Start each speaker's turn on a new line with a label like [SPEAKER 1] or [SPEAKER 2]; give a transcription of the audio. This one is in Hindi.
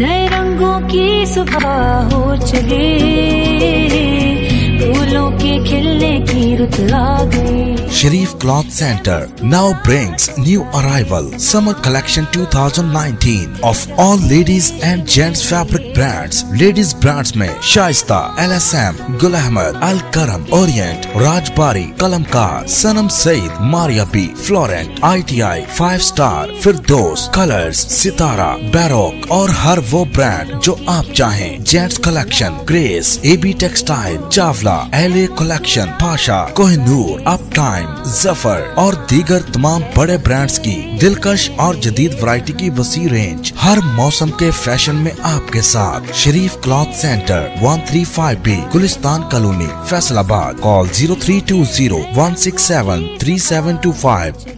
[SPEAKER 1] नए रंगों की सुबह हो चली फूलों के खिलने की रुत आ गई
[SPEAKER 2] Sharif Cloth Center now brings new arrival summer collection 2019 of all ladies and gents fabric brands, ladies brands में Shaista L S M Gul Ahmed Al Karam Orient Rajbari, Kalamkar, Sanam Saeed, Maria फ्लोरेंट I T I five star फिर कलर्स, सितारा, बैरोक और हर वो ब्रांड जो आप चाहे। Gents collection, grace AB textile Chawla L A collection, Pasha, Kohinoor up time Zafar और दीगर तमाम बड़े ब्रांड्स की दिलकश और जदीद वैरायटी की वसी रेंज हर मौसम के फ़ैशन में आपके साथ। साथ Sharif cloth centre 135 B Gulistan colony Faisalabad call zero three two zero one six seven three seven two five